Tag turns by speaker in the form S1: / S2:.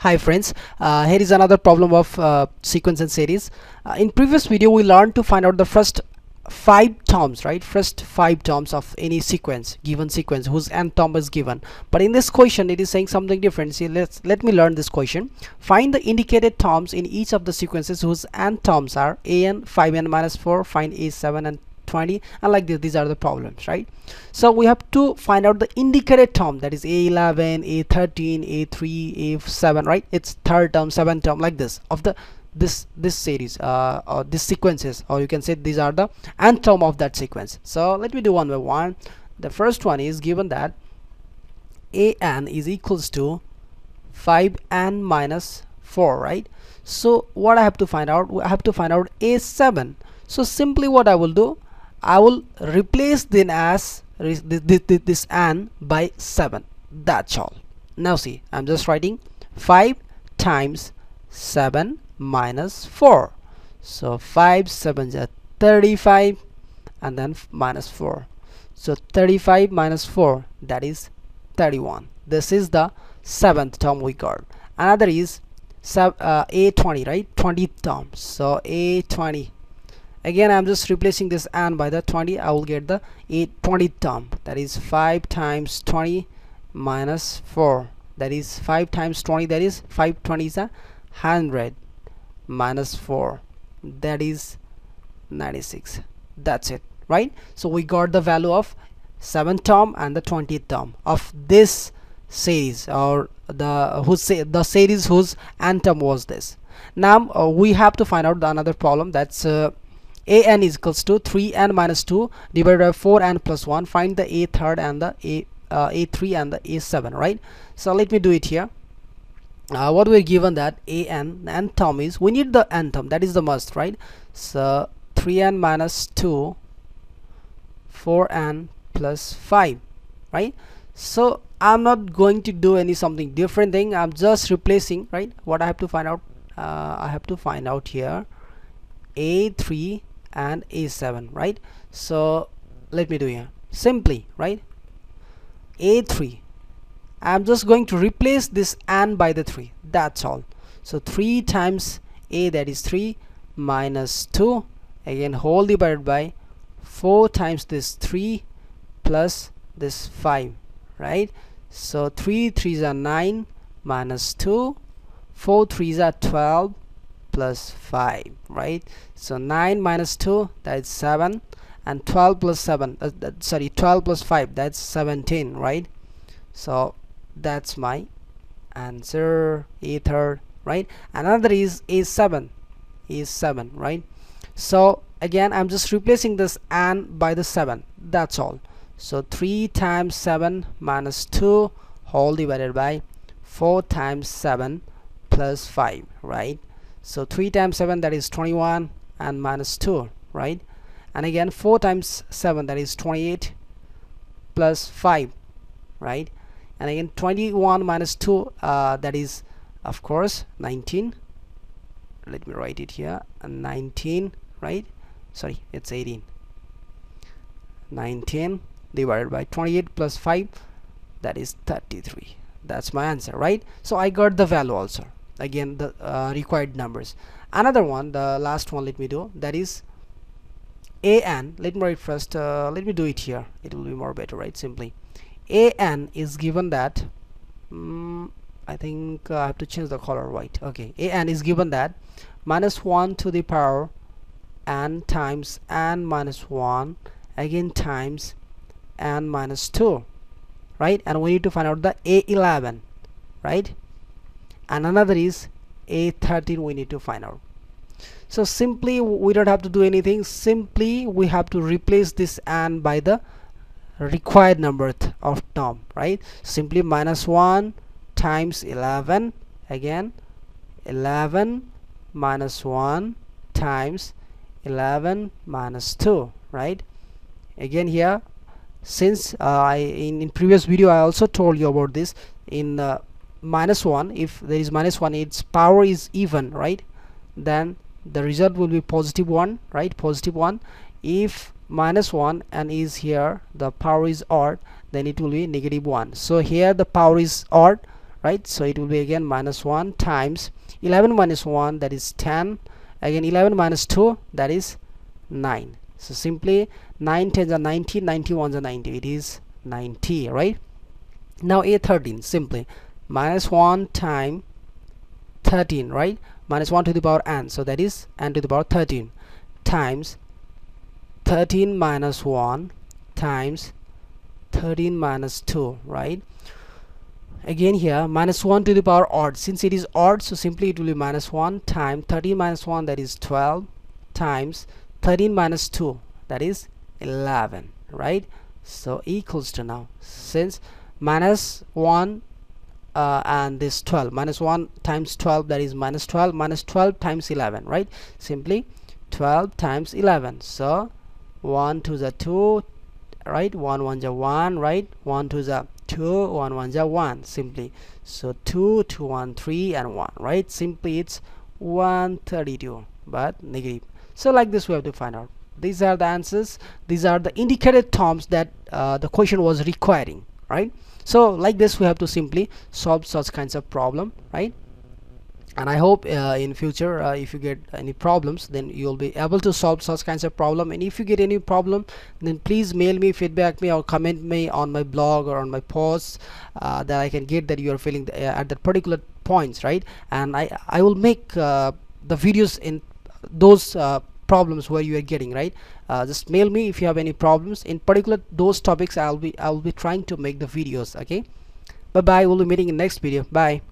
S1: Hi friends, uh, here is another problem of uh, sequence and series. Uh, in previous video we learned to find out the first five terms right? First five terms of any sequence given sequence whose nth term is given. But in this question it is saying something different. See let's let me learn this question. Find the indicated terms in each of the sequences whose nth terms are an 5n minus 4 find a7 and 20 and like this these are the problems right? So we have to find out the indicated term that is a11 a13 a3 a7 right? It's third term seventh term like this of the this this series uh, or this sequences or you can say these are the nth term of that sequence. So let me do one by one. The first one is given that an is equals to 5n minus 4 right? So what I have to find out I have to find out a7 so simply what I will do I will replace then as this, this, this n by 7 that's all. Now see I'm just writing 5 times 7 minus 4 so 5 7 is 35 and then minus 4 so 35 minus 4 that is 31 this is the seventh term we got. Another is uh, a20 right? 20th term. So a20 again I'm just replacing this n by the 20 I will get the 8 20 term. That is 5 times 20 minus 4 that is 5 times 20 that is 520 is a 100 minus 4 that is 96 that's it right? So we got the value of 7th term and the 20th term of this series or the whose say the series whose anthem was this. Now uh, we have to find out the another problem. That's uh, an is equals to 3n minus 2 divided by 4n plus 1 find the a third and the a uh, a3 and the a7 right? So let me do it here. Uh, what we're given that an n term is we need the n term. That is the must right? So 3n minus 2 4n plus 5 right? So I'm not going to do any something different thing. I'm just replacing right? What I have to find out uh, I have to find out here. A3 and a7 right? So let me do here. Simply right? A3 I'm just going to replace this and by the 3 that's all. So 3 times a that is 3 minus 2 again whole divided by 4 times this 3 plus this 5 right? So 3 3s are 9 minus 2 4 3s are 12 plus 5 right? So 9 minus 2 that's 7 and 12 plus 7 uh, uh, sorry 12 plus 5 that's 17 right? So that's my answer a third right? Another is a7 is 7 right? So again I'm just replacing this and by the 7 that's all. So 3 times 7 minus 2 whole divided by 4 times 7 plus 5 right so 3 times 7 that is 21 and minus 2 right? And again 4 times 7 that is 28 plus 5 right? And again 21 minus 2 uh, that is of course 19 let me write it here 19 right? Sorry it's 18 19 divided by 28 plus 5 that is 33 that's my answer right? So I got the value also again the uh, required numbers. Another one the last one let me do that is an let me write first uh, let me do it here. It will be more better right simply. An is given that um, I think uh, I have to change the color white. Okay an is given that minus 1 to the power n times n minus 1 again times n minus 2 right? And we need to find out the a11 right and another is a13 we need to find out. So simply we don't have to do anything. Simply we have to replace this and by the required number of term right? Simply minus 1 times 11 again 11 minus 1 times 11 minus 2 right? Again here since uh, I in, in previous video I also told you about this. In uh, minus 1 if there is minus 1 its power is even right? Then the result will be positive 1 right? Positive 1 if minus 1 and is here the power is odd then it will be negative 1 so here the power is odd right? So it will be again minus 1 times 11 minus 1 that is 10 again 11 minus 2 that is 9 so simply 9 10s are 90 91 are 90 it is 90 right? Now a13 simply minus 1 time 13 right? Minus 1 to the power n. So that is n to the power 13 times 13 minus 1 times 13 minus 2 right? Again here minus 1 to the power odd. Since it is odd so simply it will be minus 1 times 13 minus 1 that is 12 times 13 minus 2 that is 11 right? So equals to now. Since minus 1 uh, and this 12 minus 1 times 12 that is minus 12 minus 12 times 11 right? Simply 12 times 11 so 1 to the 2 right? 1 1 the 1 right? 1 to the 2 1 1 the 1 simply. So 2 2 1 3 and 1 right? Simply it's 132 but negative. So like this we have to find out. These are the answers. These are the indicated terms that uh, the question was requiring right? So like this we have to simply solve such kinds of problem right? And I hope uh, in future uh, if you get any problems then you'll be able to solve such kinds of problem. And if you get any problem then please mail me feedback me or comment me on my blog or on my posts uh, that I can get that you are feeling uh, at that particular points right? And I I will make uh, the videos in those uh, problems where you are getting right? Uh, just mail me if you have any problems. In particular those topics I'll be I'll be trying to make the videos okay? Bye bye we'll be meeting in next video. Bye